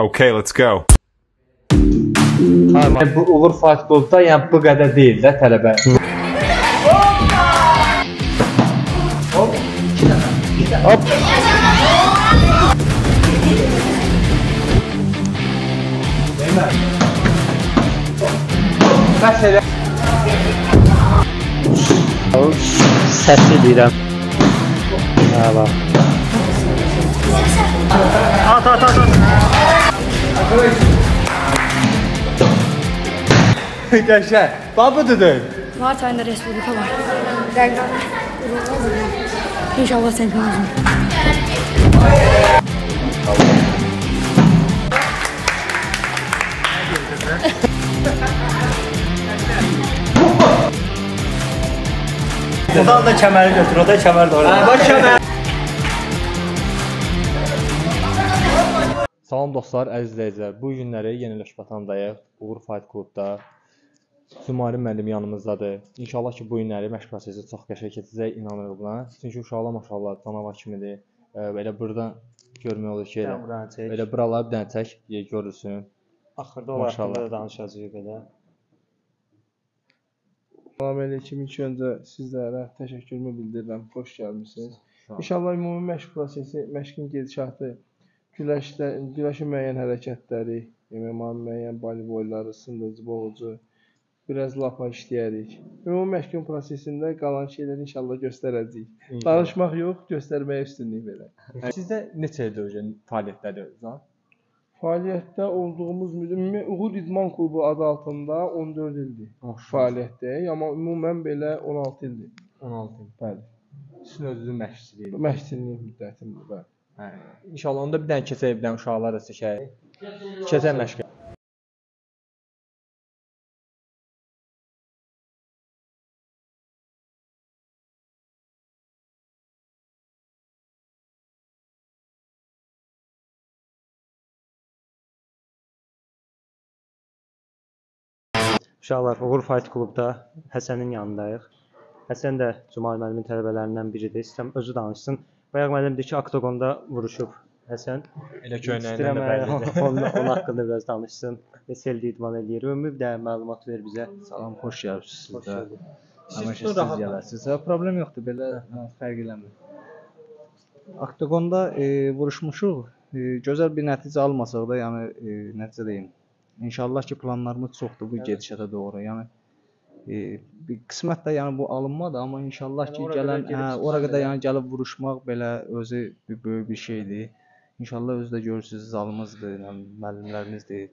Okay, let's go. Yəni bu Uğur Fight Clubda yəni bu qədər deyil də tələbə. Bəs elə Səsi deyirəm. Hə, bax. At, at, at, at. Qəşəng. Bax bu düdür. Mart ayında Respublika var. Dəqiq. İnşallah çempion olacağım. Buradan da kəməri götür, o da kəmər də orada. Bax kəmər. Salam dostlar, əziz izləyicilər. Bu günləri Yeni Ləşbatandayıq. Uğur Fight Clubda Cümali müəllim yanımızdadır. İnşallah ki, bu günləri məşq prosesi çox qəşəng keçəcək, inanırıq buna. Çünki uşaqlar maşallah canavar kimidir. Belə buradan görmək olur ki, elə, elə buraları bir dənə çək, e, görürsün. Axırda o haqqında da danışacağıq belə. Salamünaleyküm. İlk öncə sizlərə təşəkkürümü bildirirəm. Xoş gəlmisiniz. İnşallah ümumi məşq prosesi, məşqin gedişatı, güləşdə, güləşin müəyyən hərəkətləri, MMA müəyyən volleybolları, sındırıcı boğucu, biraz lapa işləyərik. Ümumi məşqin prosesində qalan şeyləri inşallah göstərəcəyik. Danışmaq yox, göstərməyə üstünlük verək. Sizdə neçə ildir öncə fəaliyyətdədir? ha? Fəaliyyətdə olduğumuz ümumi Uğur İdman Klubu adı altında 14 ildir Maşallah. fəaliyyətdəyik, amma ümumən belə 16 ildir. 16 il. Bəli. Sizin özünüzün məşqçiliyi. Məşqçilik müddətimdir, bəli. Hə. İnşallah onda bir dənə keçək, bir dənə uşaqlar da çəkək. Keçək məşqə. Uşaqlar Uğur Fight Clubda Həsənin yanındayıq. Həsən də Cümal müəllimin tələbələrindən biridir. İstəyirəm özü danışsın. Bayaq müəllim dedi ki, oktogonda vuruşub Həsən. Elə köynəyindən İstəyirəm də bəllidir. onun, onun haqqında biraz danışsın. Neçə ildir idman eləyir. Ümumi bir də məlumat ver bizə. Salam, xoş gəlibsiniz siz də. tutun siz gələsiniz. Ha, problem yoxdur, belə ha, fərq eləmir. Oktogonda e, vuruşmuşuq. E, gözəl bir nəticə almasaq da, yəni e, necə deyim, İnşallah ki, planlarımız çoxdur bu gedişata doğru. Yəni e, bir qismət də yəni bu alınmadı, amma inşallah ki, ora qədər gələn hə, ora qədər yəni gəlib vuruşmaq belə özü bir böyük bir şeydir. İnşallah özü də görürsüz zalımızdır, yəni müəllimlərimizdir.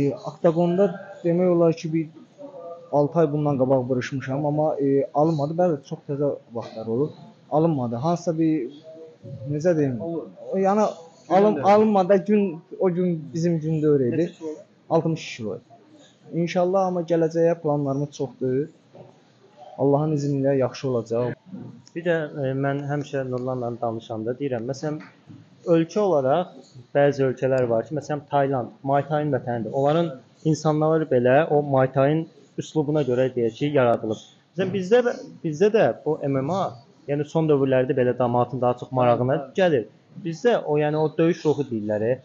E, Oktagonda demək olar ki, bir 6 ay bundan qabaq vuruşmuşam, amma e, alınmadı. Bəli, çox təzə vaxtlar olub. Alınmadı. Hansısa bir necə deyim? Yəni alın, alınmadı gün o gün bizim gündə öyle idi. 60 kilo. İnşallah amma gələcəyə planlarımız çoxdur. Allahın izni ilə yaxşı olacaq. Bir də e, mən həmişə Nurlanla danışanda deyirəm, məsələn ölkə olaraq bəzi ölkələr var ki, məsələn Tayland, Muay Thai-ın vətənidir. Onların insanları belə o Muay Thai-ın üslubuna görə deyək ki, yaradılıb. Məsələn bizdə də- bizdə də bu MMA, yəni son dövrlərdə belə cəmaətin daha çox marağına gəlir. Bizdə o yəni o döyüş ruhu deyirlər.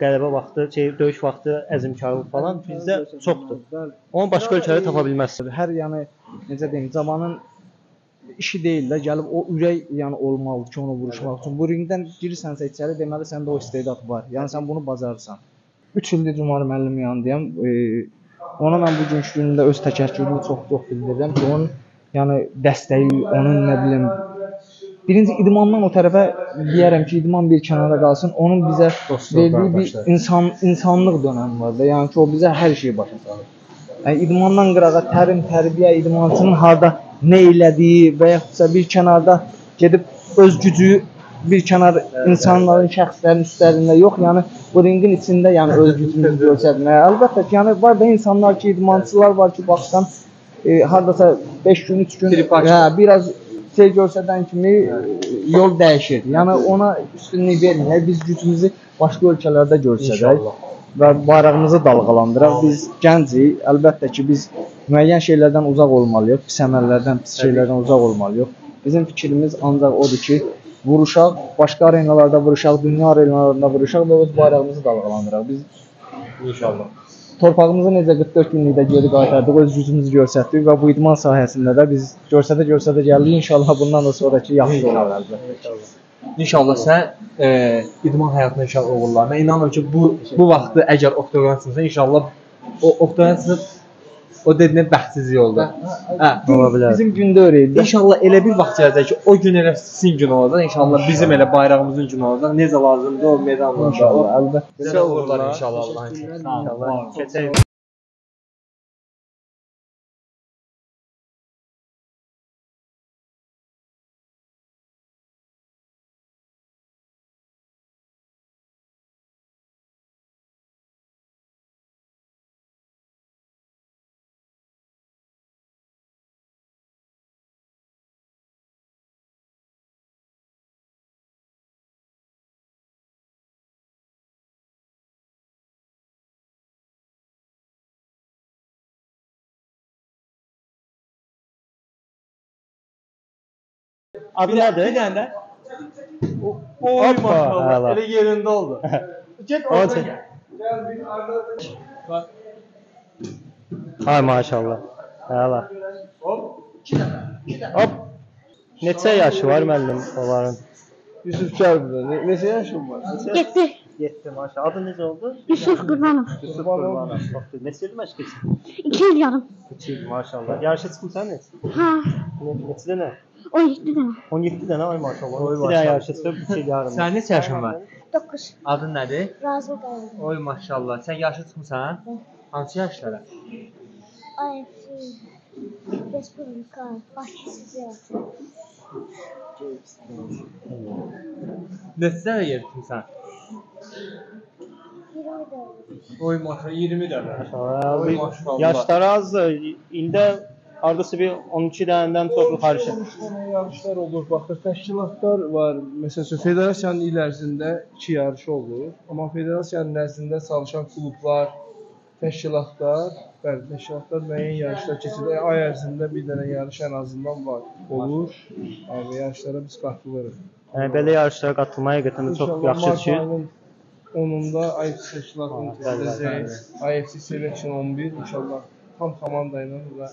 E, Qələbə vaxtı, şey döyüş vaxtı əzmkarlıq falan bizdə çoxdur. Onu başqa ölkələrdə tapa bilməzsən. Hər yəni necə deyim, zamanın işi deyil də gəlib o ürək yəni olmalı ki, onu vuruşmaq üçün. Bu ringdən girirsənsə içəri, deməli səndə o istedad var. Yəni sən bunu bacarırsan. 3 ildir Cumali müəllimin yanındayam. E, ona mən bu günkü günündə öz təşəkkürümü çox-çox bildirirəm ki, onun yəni dəstəyi, onun nə bilim Birinci idmandan o tərəfə deyərəm ki, idman bir kənara qalsın. Onun bizə verdiyi bir insan insanlıq dönəmi var da. Yəni ki, o bizə hər şeyi başa salır. Yəni idmandan qırağa tərim, tərbiyə, idmançının harda nə elədiyi və yaxudsa bir kənarda gedib öz gücü bir kənar insanların, şəxslərin üstlərində yox, yəni bu ringin içində yəni öz gücünü göstərmək. Əlbəttə ki, yəni var da insanlar ki, idmançılar var ki, baxsan e, hardasa 5 gün, 3 gün hə, biraz şey göstərən kimi e, yol dəyişir. Yəni ona üstünlük verməyək, biz gücümüzü başqa ölkələrdə göstərək və bayrağımızı dalğalandıraq. Biz gəncik, əlbəttə ki, biz müəyyən şeylərdən uzaq olmalıyıq, pis əməllərdən, pis şeylərdən uzaq olmalıyıq. Bizim fikrimiz ancaq odur ki, vuruşaq, başqa arenalarda vuruşaq, dünya arenalarında vuruşaq və öz bayrağımızı dalğalandıraq. Biz İnşallah. Torpağımızı necə 44 günlükdə geri qaytardıq, öz gücümüzü göstərdik və bu idman sahəsində də biz görsədə gəldik. İnşallah bundan da sonrakı yaxşı olar. İnşallah sən e, idman həyatına inşallah uğurlar. Mən inanıram ki, bu bu vaxtı əgər oktogonsınsa, inşallah o oktogonsın o dediyin bəxtsiz yolda. Hə, Ola bilər. Bizim gündə öyrəyildi. İnşallah elə bir vaxt gələcək ki, o gün elə sizin gün olacaq. İnşallah bizim elə bayrağımızın günü olacaq. Necə lazımdır o medallarda. O İnşallah, əlbəttə. Sizə uğurlar inşallah Allahın. İnşallah. Keçək. Adı Bir nədir? dənə də. O, oy Hoppa, maşallah. əla. Elə yerində oldu. Get O oradan çək. gəl. Bax. Ay maşallah. Əla. Hop. 2 dənə. 2 dənə. Hop. Neçə yaşı var müəllim onların? Yusuf gəl burada. Ne, neçə yaşın var? Getdi. 7 maşallah. Adı necə oldu? Yusuf Qurbanov. Yusuf Qurbanov. Bax, Neçə il məşq edirsən? 2 il yarım. 2 il maşallah. Yarışa çıxmısan neçə? Ha, Ne- Neçə dənə? 17 dənə. 17 dənə ay maşallah. Oy 17 dənə maşallah. çıxıb 2 il yarım. Sənin neçə yaşın var? 9. Adın nədir? Razı qaldım. Oy maşallah. Sən yaşlı çıxmısan? Hansı yaşlara? AFC, Respublika, Bakı Siyasi. Neçə dənə yer tutmusan? Bir ayda. Oy maşallah 20 dənə. Yaşları azdır. İndi hardasa bir 12 dənədən çox dənə yarışlar olur. Baxır, təşkilatlar var. Məsələn, federasiyanın il ərzində 2 yarışı olur. Amma federasiyanın nəzdində çalışan klublar, təşkilatlar, bəli, təşkilatlar müəyyən yarışlar keçirir. Ay ərzində bir dənə yarış ən azından var. Olur. Yəni yarışlara biz qatılırıq. Yəni belə yarışlara qatılmaq həqiqətən də çox İnşallah yaxşı ayının 10-unda IFC bəli, tezləyəcək. IFC Selection 11 inşallah tam komanda ilə və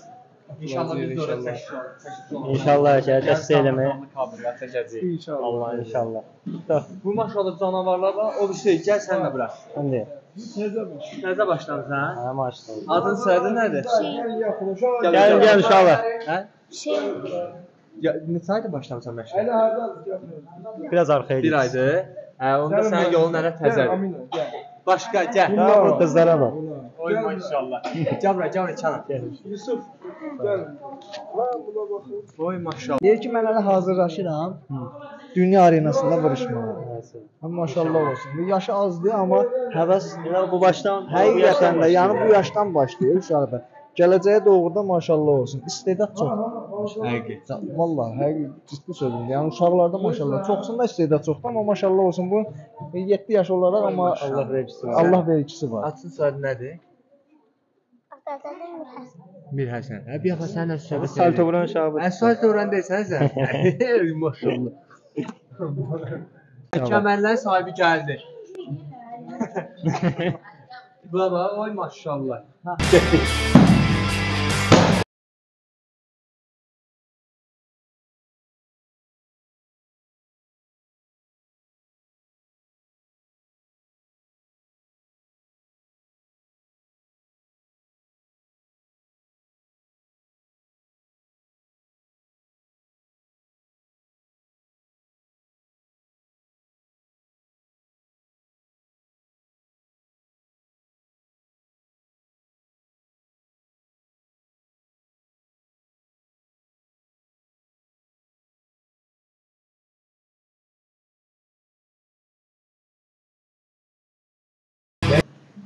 İnşallah biz də ora inşallah. təşkil İnşallah ki, dəstək eləməyə. qabiliyyət çəkəcəyik. İnşallah. Allah inşallah. Bu maşallah canavarlar var. O bir şey gəl sən də bura. İndi. Təzə baş. Nəzə başlamısan? Hə maşallah. Adın soyadın nədir? Gəl gəlin uşaqlar. Hə? Şey, Ya neçə ayda başlamısan məşqə? Hardadır? Gəl. Biraz arxaya Bir aydır. Hə, onda sənin yolun hələ Gəl, təzədir. Gəl. Başqa gəl. Qızlara bax. Oy maşallah. Gəl bura, gəl bura Kənan. Yusuf, gəl. Mən buna baxım. Oy maşallah. Deyir ki, mən hələ hazırlaşıram. Dünya arenasında vuruşmağa. Həm maşallah olsun. Bu yaşı azdır, amma həvəs bu başdan həqiqətən də, yəni bu yaşdan başlayır uşaqda. Gələcəyə doğru da maşallah olsun. İstedad çox. Həqiqi. Vallahi həqiqi ciddi sözüm. Yəni uşaqlarda maşallah çoxsunda istedad çoxdur, amma maşallah olsun bu 7 yaş olaraq amma Allah vergisi var. Allah vergisi var. Adın soyadın nədir? Atatürk'ün Mürhəs. Mir Həsən. Hə, bir dəfə səninlə söhbət Salto vuran uşağı. Hə, soyad öyrən deyirsən sən. Ey maşallah. Kəmərlərin sahibi gəldi. Buna bax, oy maşallah.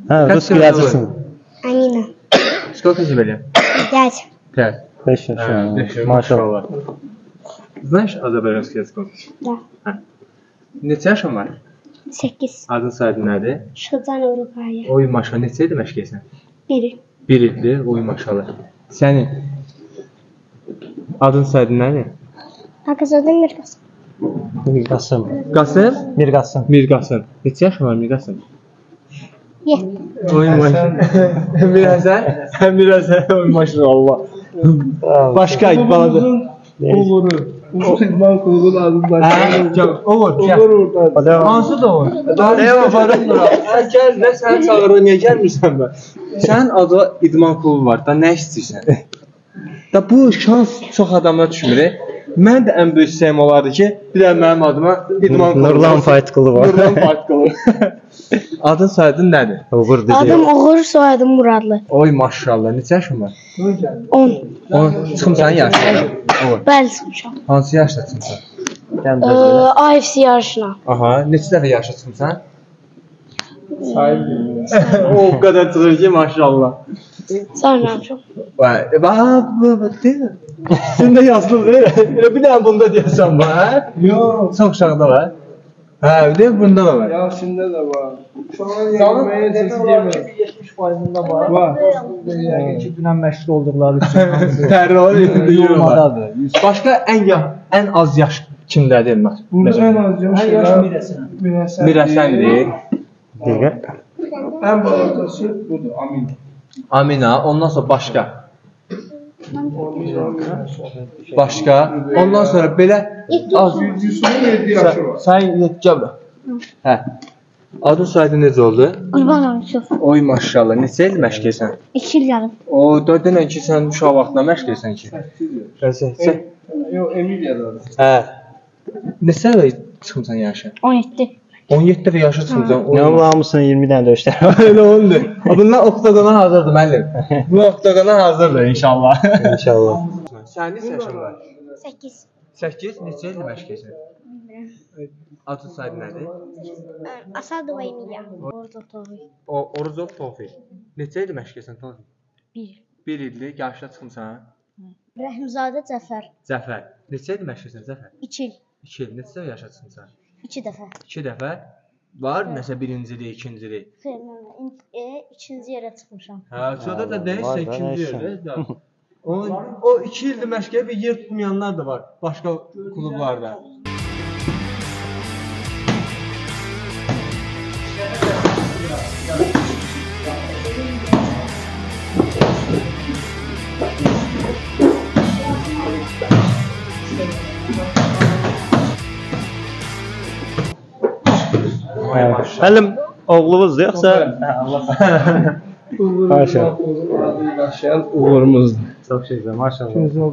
Hə, rus yazırsın. Amina. Сколько тебе лет? Пять. Пять. 5 yaş. yəni. Maşallah. Знаешь азербайджанский язык? Да. Neçə yaşın var? Sekiz. Adın soyadın nədir? Şıkıdan Uruguay'a. Oy maşallah. Neçə ildir məşq edirsən? Biri. Bir ildir. Oy maşallah. Sənin adın soyadın nədir? Akazadın Mürhəs. Qasım. Qasım? Mir Qasım. Mir Qasım. Neçə yaşın var Mir Qasım? Yetdi. Oy maşallah. Mir Həsən? Mir Həsən. Oy maşallah. Başqa balaca. Uğuru. İdman başlayalım. gəl. Olur. Olur oradan. Hansı da olur? Deyəm aparım bura. Gəl də sən çağırır, niyə gəlmirsən bə? Sənin adı idman klubu var, da nə istəyirsən? Da bu şans çox adama düşmür. Mən də ən böyük sevim olardı ki, bir də mənim adıma idman klubu. Nurlan Fight Club var. Nurlan Fight Club. Adın soyadın nədir? Uğur Adım Uğur, soyadım Muradlı. Oy maşallah, neçə yaşın var? 10. O, çıxımsan yaşına. Oy. Bəli, çıxmışam. Hansı yaşda Ee, AFC yarışına. Aha, neçə dəfə yaşa çıxımsan? Sahip o qədər çıxır ki, maşallah. Saymamışam. Vay, bax, bu, bu. Sən də deyil? Elə bir dənə bunda deyəsən var? Yok. Çox uşaqda var. Hə, bir de bunda da var. Yasin'de de var. Şu an yanmaya sesi gelmiyor. 70%-ında var. Var. Yəqin ki, dünən məşğul olduqları üçün. Terror yorulmadadır. Yorulmadadır. Başqa ən ya, ən az yaş kimdədir? Məs- Burada en Məsələn, az yaş Hər yaş mirəsən. Mirəsən. Mirəsəndir. Dəqiqə. En balotası budur. Amin. Amina, ondan sonra başqa. Başqa. Ondan sonra belə az Yusuf'un 7 yaşı var. Sən yetkə bura. Hə. Adın soyadın necə oldu? Qurban Yusuf. Oy maşallah, neçə il məşq edirsən? 2 il yarım. O da denən ki, sən uşaq vaxtında məşq edirsən ki. Qəsə. Yok Emilia'da. Hə. Neçə il çıxmısan yaşa? 17. 17 dəfə yaşa çıxmısan. Nə bu hamısının 20 dənə döyüşlər. Elə ondur. Bunlar oktagona hazırdır müəllim. Bu oktagona hazırdır inşallah. İnşallah. Sənin neçə yaşın var? 8. 8. Neçə ildir məşq edirsən? Adın soyadın nədir? Asadova Emilia. Orada Toğuy. O Oruzov Tofiq. Neçə ildir məşq edirsən Tofiq? 1. 1 ildir yaşa çıxmısan. Rəhimzadə Cəfər. Zəfər. Neçə ildir məşq edirsən Zəfər? 2 il. 2 il. Neçə yaşa çıxmısan? 2 dəfə. 2 dəfə. Var nəsə birincilik, ikincilik. Xeyr, e, ikinci yerə çıxmışam. Hə, sonra da da, ikinci yerdə. O o 2 ildir məşqə bir yer tutmayanlar da var başqa klublarda. Müəllim oğlunuzdur yoxsa? Uğur, Maşallah. Uğur adıyla yaşayan Uğur'umuzdur. Çox şeydir, maşallah.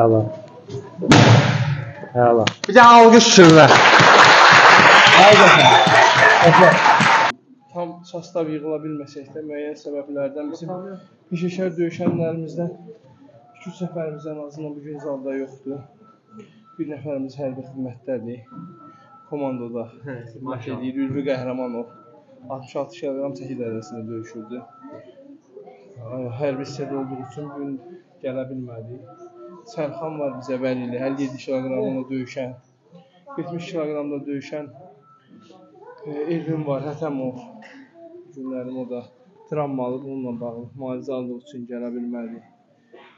O Əla. Bir də alqış şırlar. tam sastav yığıla bilməsək də müəyyən səbəblərdən bizim peşəkar döyüşənlərimizdən 2-3 nəfərimiz ən azından bu gün zalda yoxdur. Bir nəfərimiz hərbi xidmətdədir. Komandada xidmət edir. Ülvi Qəhrəmanov 66 kq çəki dərəcəsində döyüşürdü. Ay, Hərbi hissədə olduğu üçün bu gün gələ bilmədi. Sərxan var bizə Vəlili, 57 kq-la döyüşən, 70 kq-da döyüşən e, Elvin var, Hətəmov. Günlərim o da travmalı bununla bağlı müalicə aldığı üçün gələ bilmədi.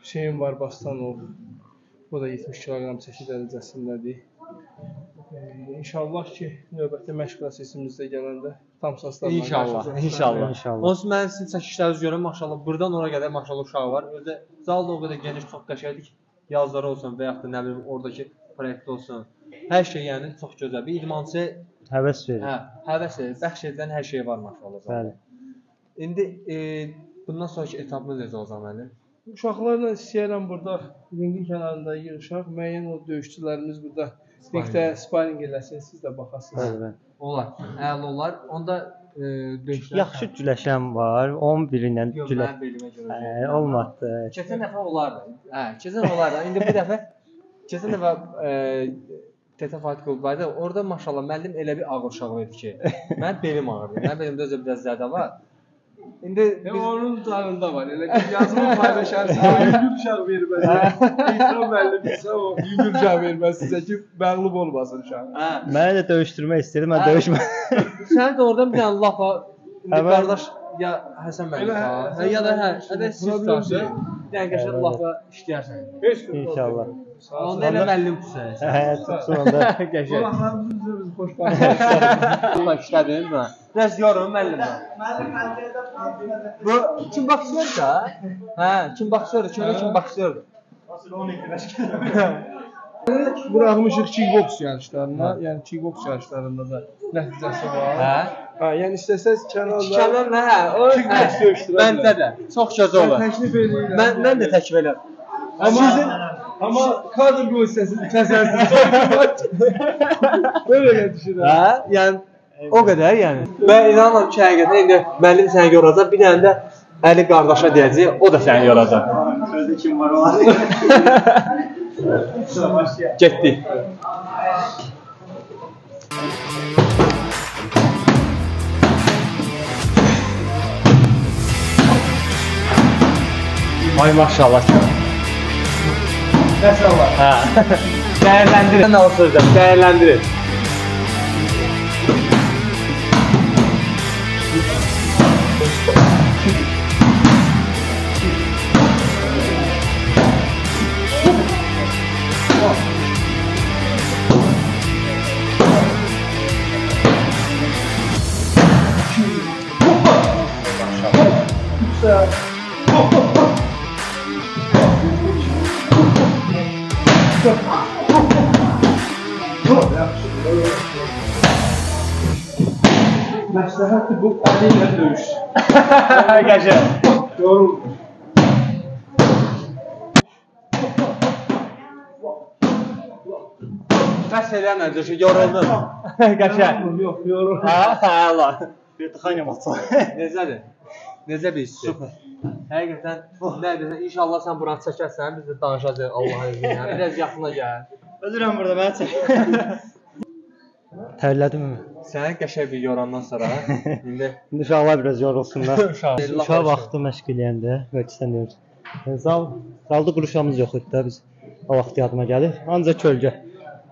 Hüseyn var Bastanov. O da 70 kq çəki dərəcəsindədir. E, İnşallah ki, növbəti məşq prosesimizdə gələndə tam sastavla İnşallah, inşallah. İnşallah. Onsuz mən sizin çəkişlərinizi görürəm, maşallah. Burdan ora qədər maşallah uşağı var. Özü də zal da o qədər geniş, çox qəşəngdir ki, yazları olsun və yaxud da nə bilim oradakı proyekt olsun. Hər şey yəni çox gözəl. Bir idmançı Həvəs verir. hə, həvəs edir, bəxş edən hər şey var maşallah. Bəli. İndi e, bundan sonraki etapımız necə olacaq mənim? Uşaqlarla istəyirəm burada ringin kənarında yığışaq. Müəyyən o döyüşçülərimiz burada ringdə sparring eləsin, siz də baxasınız. Bəli, bəli. Olar. Əla olar. Onda e, döyüşlər Yaxşı güləşən var. 11 ilə Yox, gülə. mənim belimə görə. Hə, olmadı. Keçən dəfə olardı. Hə, keçən olardı. İndi bu dəfə keçən dəfə e, Teta Fight Club var idi. Orada maşallah müəllim elə bir ağır uşaq idi ki, mənim belim ağrıdı. Mənim belimdə özü biraz zədə var. İndi E, biz onun canında var. Elə ki yazımı paylaşarsan, yüngül uşaq verməz. İkram müəllimsə o yüngül uşaq verməz sizə ki, məğlub olmasın uşaq. hə, Məni də döyüşdürmək istədi, mən Hə. döyüşmə. sən də oradan bir dənə laf var. İndi Həmən- qardaş ya Həsən müəllim Hə, ya da hə, da siz. Bir dənə qəşəng lafa işləyərsən. Heç bir İnşallah. Onda elə müəllim tutsan. Hə, tutsun onda. Qəşəng. Qulaqlarımızı biz xoş baxırıq. Allah işlədin mi? Biraz yorum müəllim. Bu kim boksör da? Hə, kim boksör? Köhnə kim boksör? Buraxmışıq kickboks yarışlarına. Yəni kickboks yarışlarında da nəticəsi var. Hə? Ha, yəni istəsəz kənarda Kənar nə? Hə, o hə, döyüşdürə Məndə də. Çox gözəl olur. təklif edirəm. Mən mən də təklif edirəm. Amma amma kadr göstərsiniz kəsərsiniz. Böyle elə düşünürəm. Hə? Yəni o qədər yəni. Mən inanıram ki, həqiqətən indi müəllim səni yoracaq, bir dənə də Əli qardaşa deyəcək, o da səni yoracaq. Sözde kim var o an? Getdik. Ay maşallah. Maşallah. Hə. Dəyərləndirin. Nə o sözdə? Dəyərləndirin. Qəşəng. Doğru. Bəs eləmə, ki, yoruldum. Qəşəng. Yox, yorul. Hə, hə, Allah. Bir tıxanım atsa. Necədir? Necə bir hissdir? Super. Həqiqətən, nə bilirsən, inşallah sən buranı çəkərsən, biz də danışacağıq Allahın izni ilə. Biraz yaxına gəl. Ölürəm burada məni çək. Tərlədimmi? Səni qəşəng bir yorandan sonra indi İndi uşaqlar biraz yorulsunlar. Uşaq. Vaxtı məşq eləyəndə bəlkə sən deyirsən. Yəni, Zal, zalda quruşamız yox idi də biz. O vaxt yadıma gəlir. Ancaq kölgə.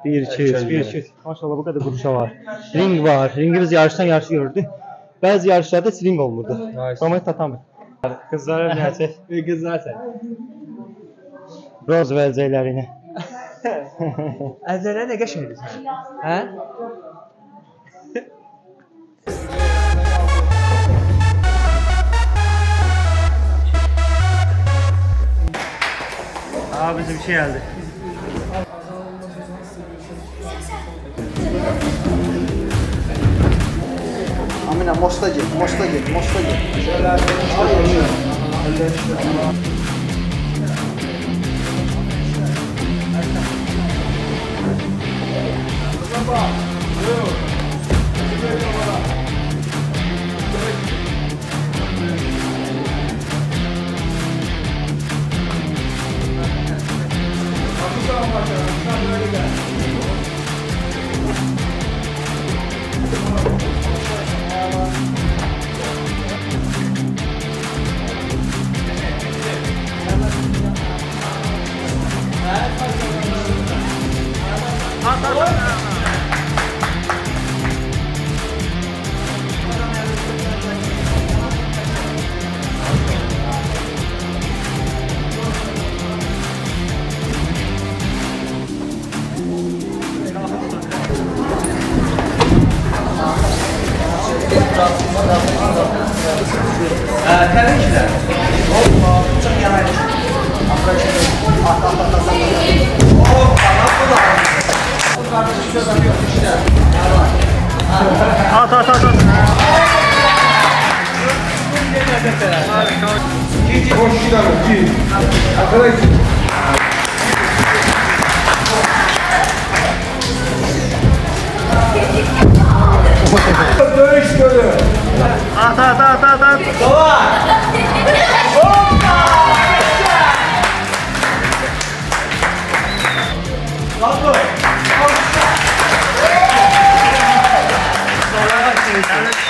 1 2 3 1 2 3. Maşallah bu qədər quruşa var. Ring var. Ringi biz yarışdan yarışı gördük. Bəzi yarışlarda ring olmurdu. Romet tatamır. Qızlara bir qızlar sən. Roz vəlcəklərinə. Əzələ nə qəşəngdir? Hə? Abisi bir şey geldi. Amina mosta gel, mosta gel, mosta gel. Baba, arkadaşlar böyle geldi.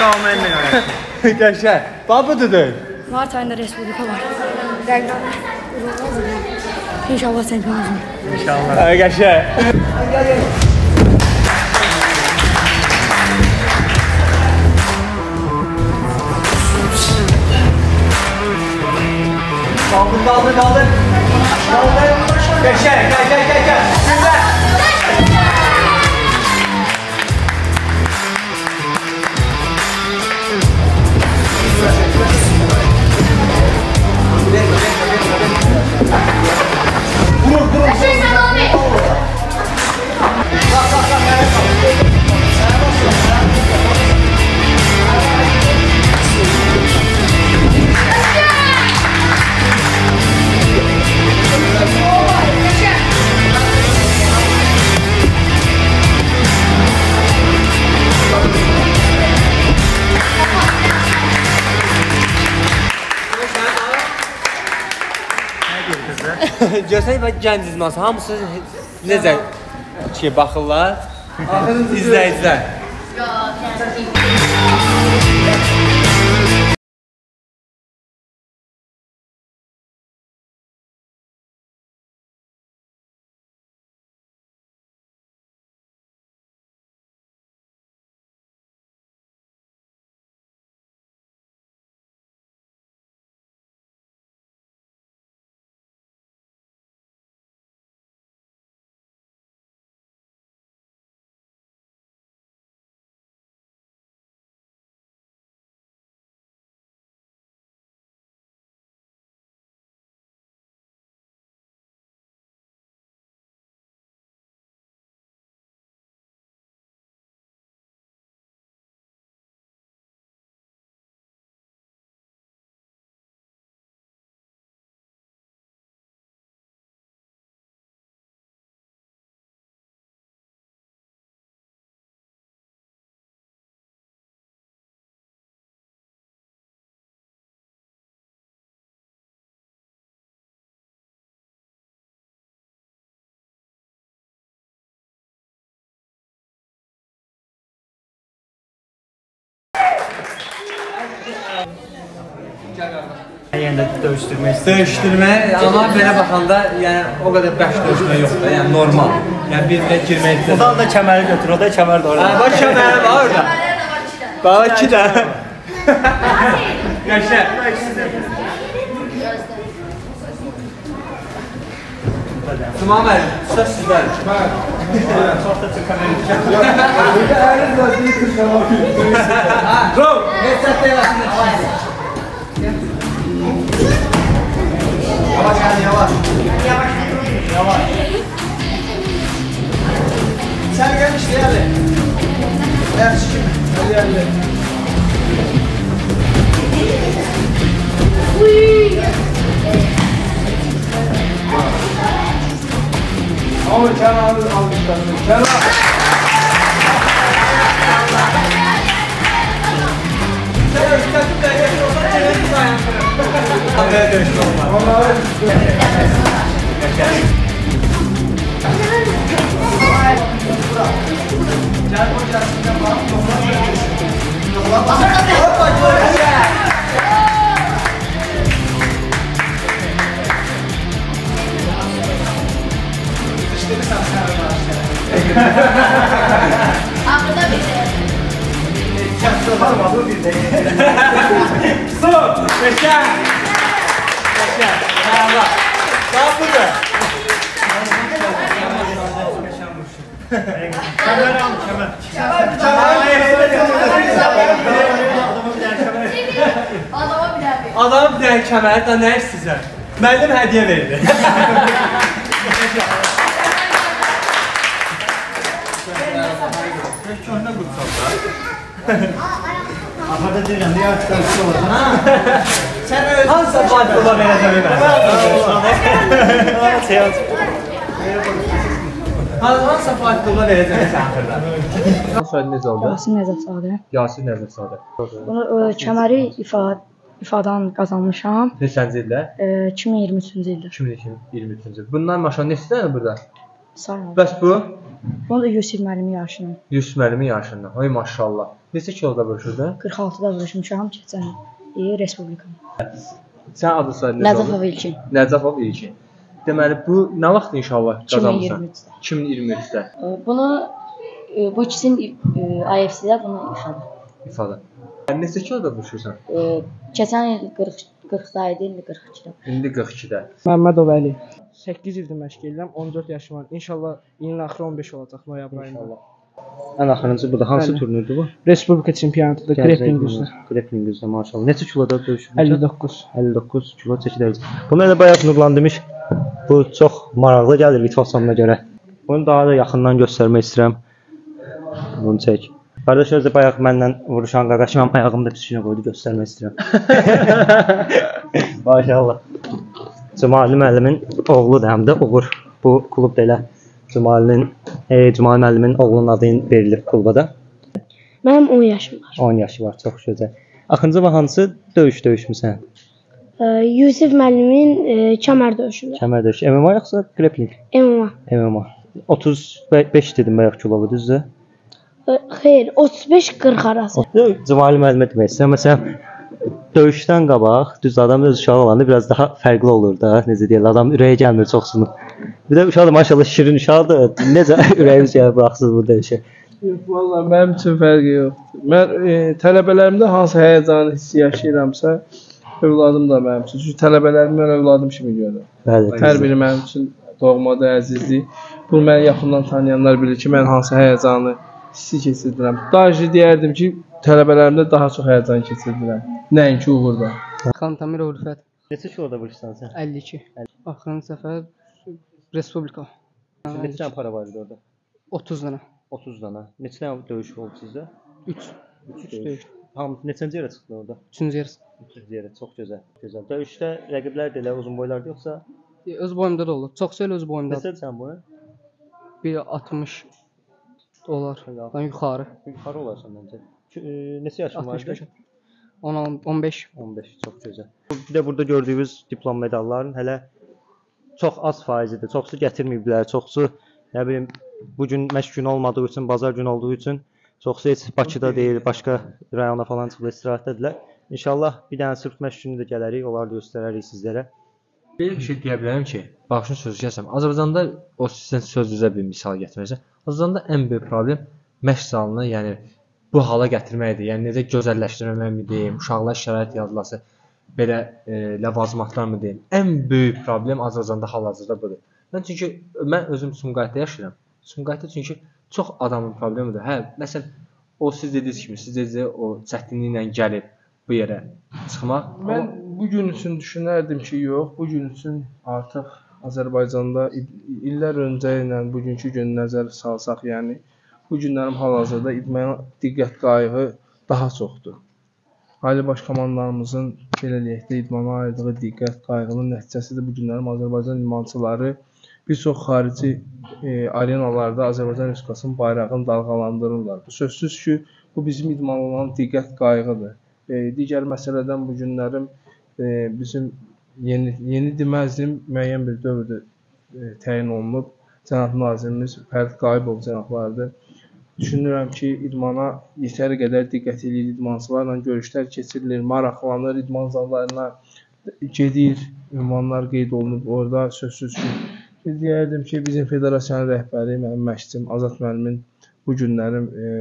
Amen. Gençler, baba dedi. Var tane Respublika var. İnşallah sen kazanırsın. İnşallah. Arkadaşlar. Kaldır kaldır kaldır. Kaldır. Gel gel gel gel gel. Görsən bəlkə gənciniz masa, hamısı ləzzət. 2 baxırlar. Axırıncı izləyicilər. Yəni döyüşdürmək istəyirəm. Döyüşdürmə, amma belə baxanda yəni o qədər bəş döyüşmə yoxdur, yəni normal. Yəni bir-birinə girmək istəyir. Odan da kəməri götür, o da kəmər də Ha, orada. bax kəməri var orada. Bax iki də. Qəşəng. Tamam müəllim, söz Geçsette arasında fayda. Yavaş hadi yavaş. Yavaş. Yavaş. Sen gel işte hadi. Ver şimdi. Hadi hadi. Ama Kenan almışlar. Kenan. あ、これ食べて。parmağı bir de. Son. Beşer. Beşer. Merhaba. Sağ burada. Kamera al kamera. Adama bir derbi. Adama bir derbi kamera da ne size? Müəllim hədiyyə verdi. Köhnə qutsalda. Hansı faydalı verəcəm mən? Hansı faydalı verəcəm sən axırda? Soyadı necə oldu? Yasin Nəzərzadə. Yasir Nəzərzadə. Bunu ə, kəməri ifad ifadan qazanmışam. Neçənci ildə? Ə, 2023-cü ildə. 2023-cü il. Bundan başqa neçə dənə burada? Sağ ol. Bəs bu? Bunu da Yusif müəllimi yaşını Yusuf müəllimin yaşından. Ay maşallah. Neçə kiloda bölüşürdün? 46-da vuruşmuşam keçən il respublika. Sən adı soyadı necə oldu? Nəzəfov İlkin. Nəcəfov İlkin. Deməli bu nə vaxt inşallah qazanmısan? 2023-də. 2023-də Ə, Bunu bu ikisinin IFC-də bunu ifade. ifadə. Neçə kiloda? Ə, Keçən il 40 40-da idi, indi 42-də. İndi 42-də. Məmmədov Əli. 8 ildir məşq edirəm, 14 yaşım var. İnşallah ilin axırı 15 olacaq noyabr ayında. Ən axırıncı bu da hansı turnirdir bu? Respublika çempionatında grappling üzrə Grappling üzrə maşallah. Neçə kiloda döyüşürsən? 59. 59 kilo çəkilərəcək. Bunu elə bayaq Nurlan demiş. Bu çox maraqlı gəlir Vitvassamına görə. Bunu daha da yaxından göstərmək istəyirəm. Bunu çək. Qardaş özü bayaq məndən vuruşan qardaş mənim ayağımı da pisinə qoydu göstərmək istəyirəm. Maşallah. Cumali müəllimin oğludur həm də Uğur. Bu klub da elə Cumalinin, e, Cumali müəllimin oğlunun adı verilib kluba da. Mənim 10 yaşım var. 10 yaşı var, çox gözəl. Axırıncı və hansı döyüş döyüşmüsən? Ə, Yusif müəllimin ə, kəmər döyüşündə. Kəmər döyüşü MMA yoxsa grappling? MMA. MMA. 35 dedim bayaq kilovu düzdür? Ə, Xeyr, 35-40 arası. Cumali müəllimə demək istəyirəm. Məsələn, döyüşdən qabaq düz adam öz uşağı olanda biraz daha fərqli olur da. Necə deyirlər, adam ürəyə gəlmir çoxsunu. Bir də uşaq da maşallah şirin uşaqdır. Necə ürəyimiz gəlir buraxsız bu döyüşə. Vallahi mənim üçün fərqi yoxdur. Mən e, tələbələrimdə hansı həyəcanı hiss yaşayıramsa, övladım da mənim üçün. Çünki tələbələrimi mən övladım kimi görürəm. Bəli. Hər biri mənim üçün doğmadır, əzizdir. Bunu məni yaxından tanıyanlar bilir ki, mən hansı həyəcanı hissi keçirdirəm. Daha önce deyərdim ki, tələbələrimdə daha çox həyəcan keçirdirəm. Nəinki uğurda. Xantamir Ülfət Neçə kiloda vurursan sən? 52. Axırıncı səfər Respublika. Neçə dənə para var idi orada? 30 dənə. 30 dənə. Neçə dənə döyüş oldu sizdə? 3. 3 döyüş. Hamı neçənci yerə çıxdı orada? 3-cü yer. 300 yerə. Çox gözəl. Gözəl. Döyüşdə rəqiblər də elə uzun boylardı yoxsa Öz boyumda da olur. Çox söylə öz boyumda. neçədir sən boyun? 1.60 dolar. Dan yuxarı. Yuxarı olarsan məncə. E, Neçə yaşın? 65. 10 15. 15 çox gözəl. Bir də burada gördüyünüz diplom medalların hələ çox az faizidir. Çoxsu gətirməyiblər, çoxsu nə bilim bu gün məşq günü olmadığı üçün, bazar günü olduğu üçün çoxsu heç Bakıda deyil, başqa rayona falan çıxıb istirahətdədirlər. İnşallah bir dənə sırf məşq günü də gələrik, onları da göstərərik sizlərə. Bir şey deyə bilərəm ki, baxışın sözü kəsəm. Azərbaycanda o sizin sözünüzə bir misal gətirəcəm. Azərbaycanda ən böyük problem məşq zalını, yəni bu hala gətirməkdir. Yəni necə gözəlləşdirməkmi deyim, uşaqlar şərait yazılası, belə e, ləvazimatlar mı deyim. Ən böyük problem Azərbaycanda hal-hazırda budur. Mən çünki mən özüm Sumqayıtda yaşayıram. Sumqayıtda çünki çox adamın problemidir. Hə, məsələn o siz dediyiniz kimi, siz dediniz o çətinliklə gəlib bu yerə çıxmaq. Mən bu gün üçün düşünərdim ki, yox, bu gün üçün artıq Azərbaycanda il- illər öncə ilə bugünkü gün nəzər salsaq, yəni bu günlərim hal-hazırda idmana diqqət qayğı daha çoxdur. Ali baş komandalarımızın belə deyək də idmana ayırdığı diqqət qayğının nəticəsidir bu günlərim Azərbaycan idmançıları bir çox xarici e, arenalarda Azərbaycan Respublikasının bayrağını dalğalandırırlar. Bu sözsüz ki, bu bizim idmana olan diqqət qayğıdır. E, digər məsələdən bu günlərim e, bizim yeni yeni deməzdim, müəyyən bir dövrdə e, təyin olunub. Cənab nazirimiz Fərid Qayıbov cənablarıdır. Düşünürəm ki, idmana yetəri qədər diqqət edir, idmançılarla görüşlər keçirilir, maraqlanır, idman zallarına gedir, ünvanlar qeyd olunub orada sözsüz ki, deyərdim ki, bizim federasiyanın rəhbəri, mənim məşqçim Azad müəllimin bu günlərim e,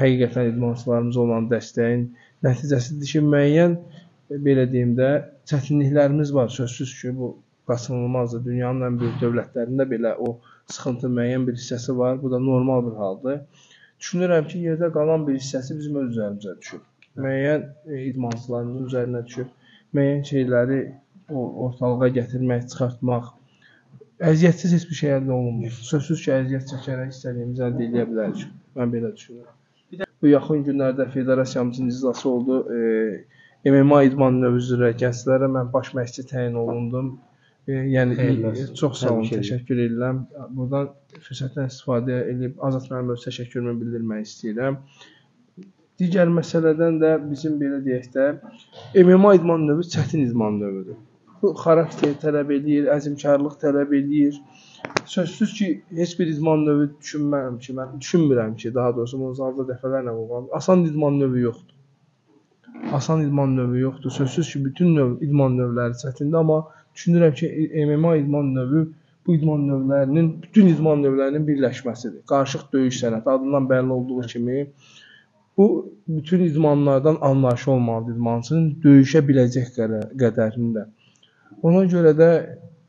həqiqətən idmançılarımıza olan dəstəyin nəticəsidir ki, müəyyən e, belə deyim də çətinliklərimiz var. Sözsüz ki, bu qaçınılmazdır. Dünyanın ən böyük dövlətlərində belə o sıxıntı müəyyən bir hissəsi var. Bu da normal bir haldır. Düşünürəm ki, yerdə qalan bir hissəsi bizim öz üzərimizə düşür. Müəyyən e, idmançılarımızın üzərinə düşür. Müəyyən şeyləri o ortalığa gətirmək, çıxartmaq, əziyyətsiz heç bir şey əldə olunmur. Sözsüz ki, əziyyət çəkərək istədiyimizi əldə edə bilərik. Mən belə düşünürəm. Bu yaxın günlərdə federasiyamızın iclası oldu. E, MMA idman növü üzrə gənclərə mən baş məşqçi təyin olundum. Yəni Xeyirlər olsun. çox sağ olun, edirəm. təşəkkür edirəm. Buradan fürsətdən istifadə edib Azad müəllimə təşəkkürümü bildirmək istəyirəm. Digər məsələdən də bizim belə deyək də MMA idman növü çətin idman növüdür. Bu xarakter tələb eləyir, əzmkarlıq tələb eləyir. Sözsüz ki, heç bir idman növü düşünmürəm ki, mən düşünmürəm ki, daha doğrusu bunu zalda dəfələrlə vurğulam. Asan idman növü yoxdur. Asan idman növü yoxdur. Sözsüz ki, bütün növ idman növləri çətindir, amma düşünürəm ki, MMA idman növü bu idman növlərinin, bütün idman növlərinin birləşməsidir. Qarışıq döyüş sənəti adından bəlli olduğu kimi bu bütün idmanlardan anlayışı olmalıdır idmançının döyüşə biləcək qədər, qədərində. Ona görə də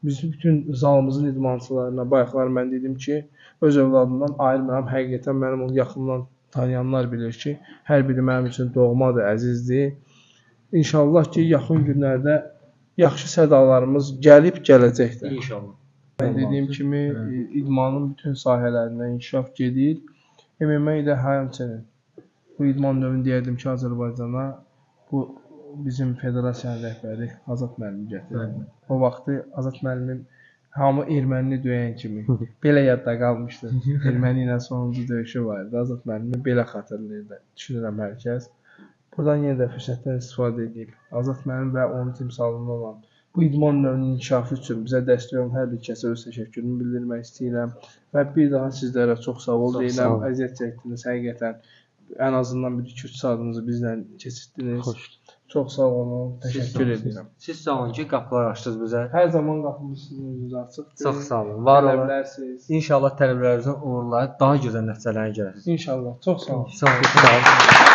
biz bütün zalımızın idmançılarına bayaqlar mən dedim ki, öz övladımdan ayırmıram. Həqiqətən mənim onu yaxından tanıyanlar bilir ki, hər biri mənim üçün doğmadır, əzizdir. İnşallah ki, yaxın günlərdə yaxşı sədalarımız gəlib gələcəkdir. İnşallah. Mən dediyim kimi idmanın bütün sahələrində inkişaf gedir. MMA də həmçinin bu idman növünü deyərdim ki, Azərbaycana bu bizim federasiyanın rəhbəri Azad müəllim gətirdi. O vaxtı Azad müəllimin hamı ermənini döyən kimi belə yadda qalmışdı. Erməni ilə sonuncu döyüşü var idi. Azad müəllimi belə xatırlayırdı. Düşünürəm hər kəs. Buradan yenə də fürsətdən istifadə edib Azad müəllim və onun timsalında olan bu idman növünün inkişafı üçün bizə dəstək olan hər bir kəsə öz təşəkkürümü bildirmək istəyirəm və bir daha sizlərə çox sağ ol deyirəm. Əziyyət çəkdiniz həqiqətən. Ən azından bir 2-3 saatınızı bizlə keçirdiniz. Xoş. Çox sağ olun. Təşəkkür edirəm. Siz sağ olun ki, qapılar açdınız bizə. Hər zaman qapımız sizin önünüzə açıqdır. Çox sağ olun. Var olun. İnşallah tələbələrinizin uğurları daha gözəl nəticələrə gələsiniz. İnşallah. Çox sağ olun. Sağ olun. Sağ olun.